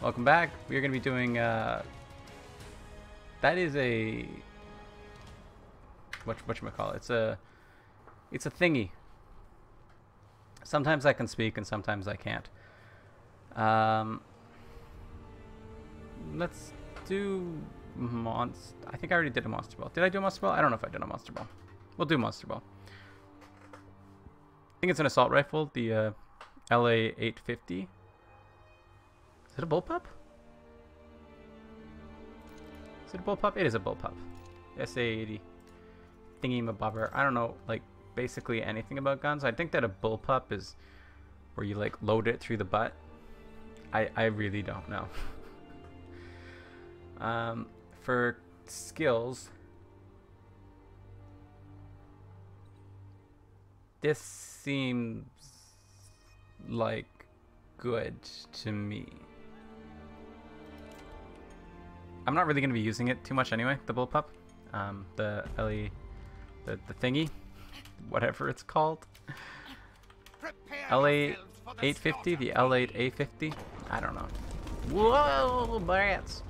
Welcome back. We're going to be doing, uh, that is a, what, whatchamacallit, it's a, it's a thingy. Sometimes I can speak and sometimes I can't. Um, let's do monster, I think I already did a Monster Mall. Did I do a Monster Mall? I don't know if I did a Monster Mall. We'll do Monster Mall. I think it's an assault rifle, the, uh, LA 850 it a bullpup? Is it a bullpup? It is a bullpup. SA-80 thingy mabobber. I don't know, like, basically anything about guns. I think that a bullpup is where you, like, load it through the butt. I, I really don't know. um, for skills, this seems like good to me. I'm not really going to be using it too much anyway, the bullpup. Um, the LE, the, the thingy, whatever it's called. LA 850, the L8 A50. I don't know. Whoa, brats.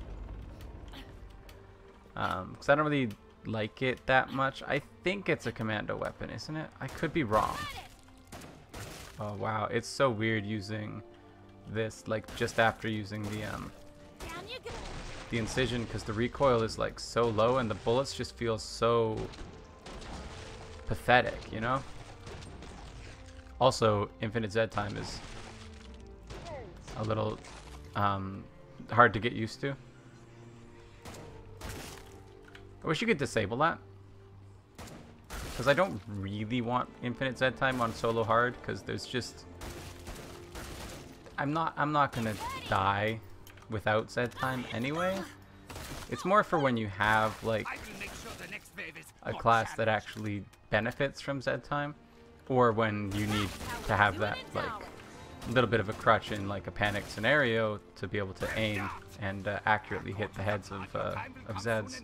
Um, because I don't really like it that much. I think it's a commando weapon, isn't it? I could be wrong. Oh wow, it's so weird using this like just after using the um the incision because the recoil is like so low and the bullets just feel so pathetic, you know? Also, infinite Z time is a little um, hard to get used to. I wish you could disable that. Because I don't really want infinite Z time on solo hard because there's just I'm not I'm not gonna die without Z time anyway. It's more for when you have like a class that actually benefits from Z time or when you need to have that like a little bit of a crutch in like a panic scenario to be able to aim and uh, accurately hit the heads of, uh, of Zeds.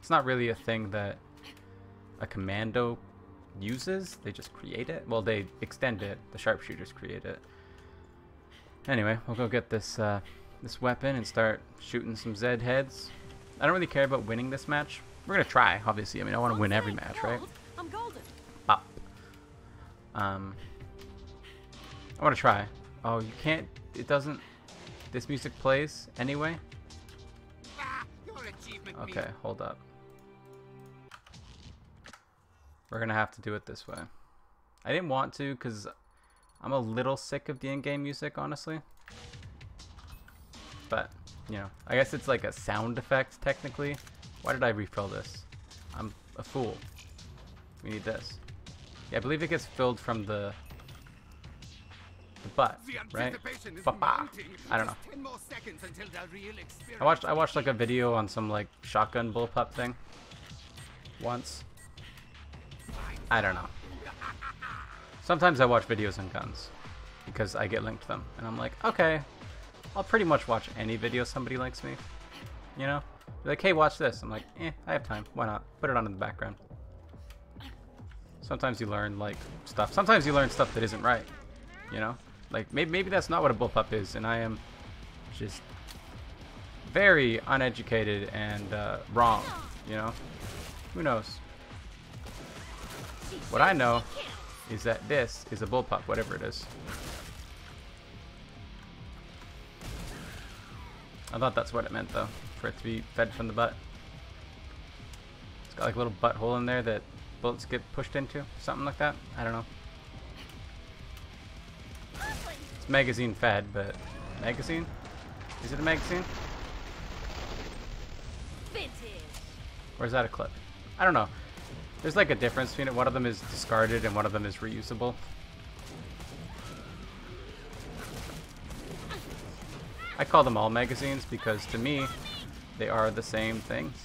It's not really a thing that a commando uses, they just create it. Well, they extend it, the sharpshooters create it. Anyway, we'll go get this uh, this weapon and start shooting some Zed heads. I don't really care about winning this match. We're gonna try, obviously. I mean, I want to win every match, right? I'm golden. Bop. Um, I want to try. Oh, you can't. It doesn't. This music plays anyway. Okay, hold up. We're gonna have to do it this way. I didn't want to because I'm a little sick of the in-game music, honestly. But, you know, I guess it's like a sound effect, technically. Why did I refill this? I'm a fool. We need this. Yeah, I believe it gets filled from the the butt, right? I don't know. I watched I watched like a video on some like shotgun bullpup thing once. I don't know. Sometimes I watch videos on guns because I get linked to them, and I'm like, okay, I'll pretty much watch any video somebody likes me. You know? like, hey, watch this. I'm like, eh, I have time. Why not? Put it on in the background. Sometimes you learn, like, stuff. Sometimes you learn stuff that isn't right. You know? Like, maybe, maybe that's not what a bullpup is, and I am just very uneducated and uh, wrong. You know? Who knows? What I know is that this is a bullpup, whatever it is. I thought that's what it meant though, for it to be fed from the butt. It's got like a little butthole in there that bullets get pushed into, something like that. I don't know. It's magazine fed, but magazine? Is it a magazine? Or is that a clip? I don't know. There's like a difference between it. One of them is discarded and one of them is reusable. I call them all magazines because to me, they are the same things.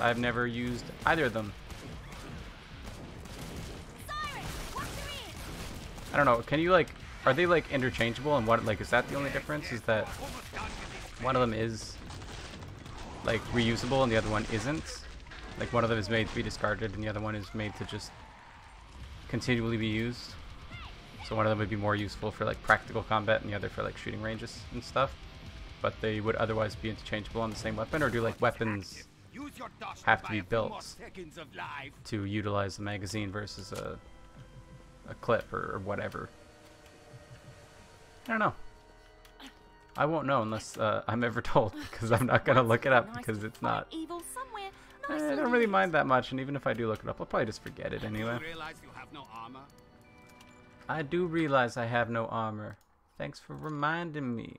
I've never used either of them. I don't know, can you like, are they like interchangeable and what, like, is that the only difference? Is that one of them is like reusable and the other one isn't? Like one of them is made to be discarded and the other one is made to just continually be used? So one of them would be more useful for like practical combat and the other for like shooting ranges and stuff. But they would otherwise be interchangeable on the same weapon, or do like weapons have to be built to utilize the magazine versus a, a clip or, or whatever. I don't know. I won't know unless uh, I'm ever told because I'm not gonna look it up because it's not. I don't really mind that much, and even if I do look it up, I'll probably just forget it anyway. I do realize I have no armor. Thanks for reminding me.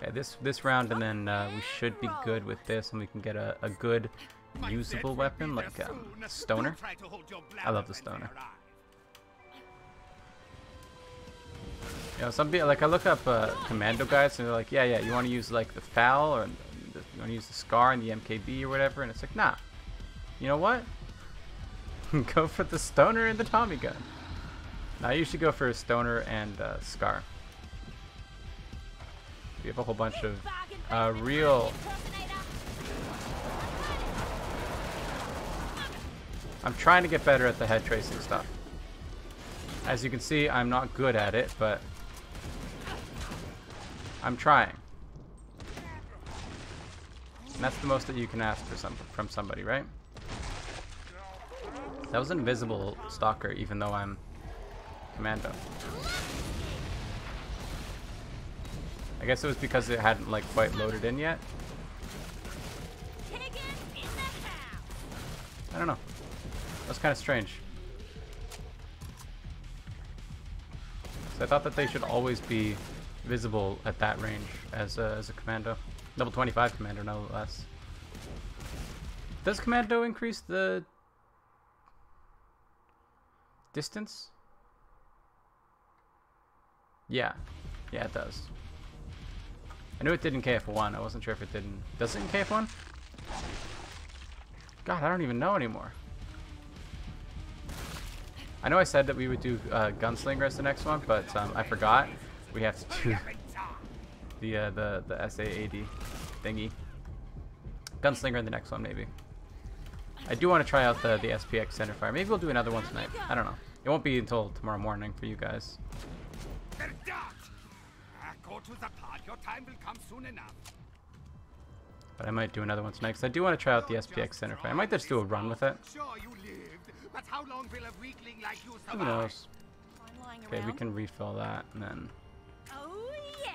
Okay, this this round, and then uh, we should be good with this, and we can get a, a good, usable weapon like um, stoner. I love the stoner. You know, some people like I look up uh, commando guides, and they're like, yeah, yeah, you want to use like the FAL or you want to use the SCAR and the MKB or whatever, and it's like, nah. You know what? go for the stoner and the Tommy gun. Now you should go for a stoner and uh, SCAR. We have a whole bunch of uh, real... I'm trying to get better at the head tracing stuff. As you can see, I'm not good at it, but I'm trying. And that's the most that you can ask for some from somebody, right? That was an invisible stalker, even though I'm commando. I guess it was because it hadn't like quite loaded in yet. I don't know. That's kind of strange. So I thought that they should always be visible at that range as a, as a commando. Level 25 commando, no less. Does commando increase the distance? Yeah. Yeah, it does. I knew it did in KF1. I wasn't sure if it didn't. Does it in KF1? God, I don't even know anymore. I know I said that we would do uh, Gunslinger as the next one, but um, I forgot. We have to do the uh, the the SA80 thingy. Gunslinger in the next one, maybe. I do want to try out the the SPX centerfire. Maybe we'll do another one tonight. I don't know. It won't be until tomorrow morning for you guys. But I might do another one tonight because I do want to try out the SPX centerfire. I might just do a run with it. Who knows? Okay, we can refill that and then. Oh yeah.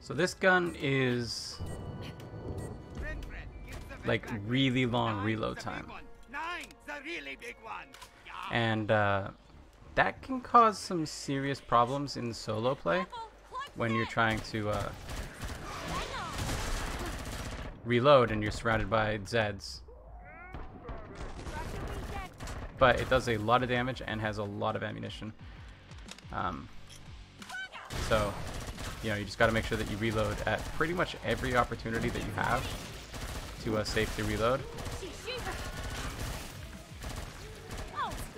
So this gun is like really long reload time. And uh, that can cause some serious problems in solo play when you're trying to uh, reload and you're surrounded by Zeds. But it does a lot of damage and has a lot of ammunition. Um, so, you know, you just got to make sure that you reload at pretty much every opportunity that you have to uh, safely reload.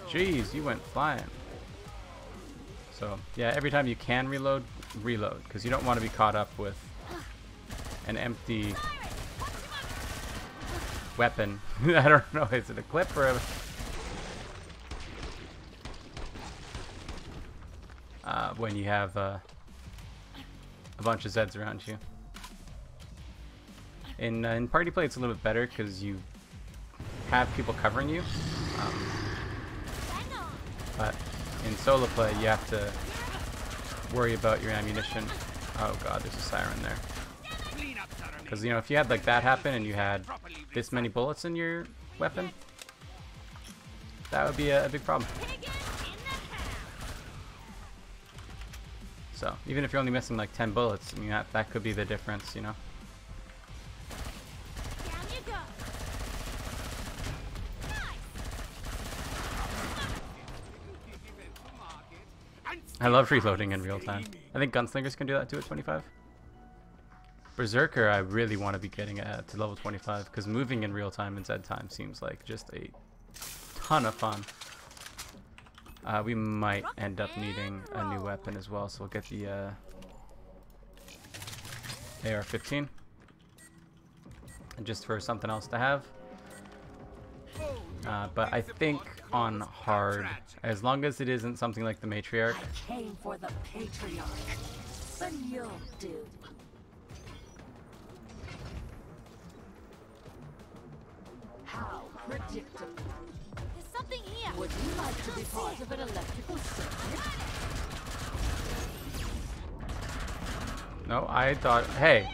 Jeez, you went flying. So, yeah, every time you can reload, reload. Because you don't want to be caught up with an empty weapon. I don't know, is it a clip or a... Uh, when you have uh, a bunch of Zeds around you. In, uh, in party play, it's a little bit better because you have people covering you. Um, solo play, you have to worry about your ammunition. Oh god, there's a siren there. Because, you know, if you had like that happen and you had this many bullets in your weapon, that would be a, a big problem. So, even if you're only missing like 10 bullets, I mean, that, that could be the difference, you know? I love reloading in real time. I think gunslingers can do that too at 25. Berserker, I really want to be getting at to level 25 because moving in real time in Zed time seems like just a ton of fun. Uh, we might end up needing a new weapon as well, so we'll get the uh, AR-15 just for something else to have. Uh, but I think on hard, as long as it isn't something like the matriarch. I came for the patriarch, but you'll do. How predictable. There's something here. Would you like to be part of an electrical circuit? No, I thought, hey,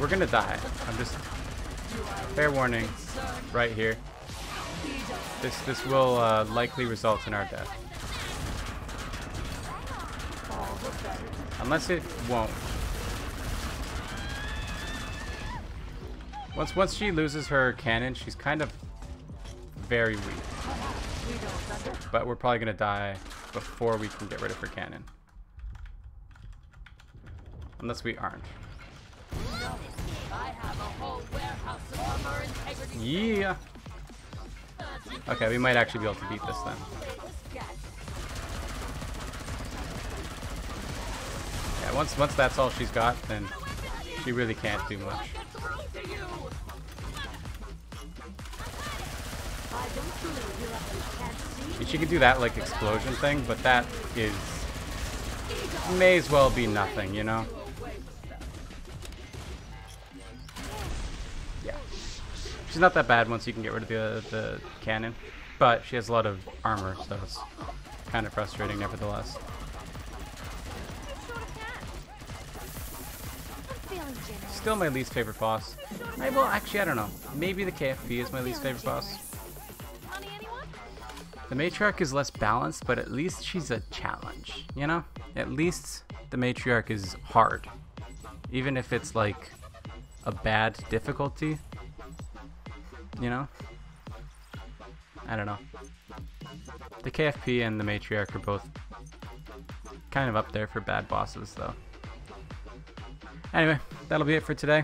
we're gonna die. I'm just fair warning, right here. This this will uh, likely result in our death, unless it won't. Once once she loses her cannon, she's kind of very weak. But we're probably gonna die before we can get rid of her cannon. Unless we aren't. Yeah. Okay, we might actually be able to beat this then. Yeah, once once that's all she's got, then she really can't do much. She can do that like explosion thing, but that is may as well be nothing, you know? She's not that bad once you can get rid of the the cannon, but she has a lot of armor, so it's kind of frustrating nevertheless. Still my least favorite boss. I, well, actually, I don't know. Maybe the KFP is my least favorite boss. The matriarch is less balanced, but at least she's a challenge, you know? At least the matriarch is hard. Even if it's like a bad difficulty, you know? I don't know. The KFP and the matriarch are both kind of up there for bad bosses, though. Anyway, that'll be it for today.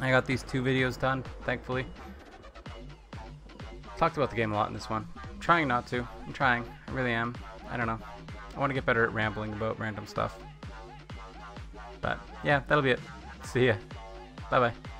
I got these two videos done, thankfully. Talked about the game a lot in this one. I'm trying not to. I'm trying. I really am. I don't know. I want to get better at rambling about random stuff. But yeah, that'll be it. See ya. Bye bye.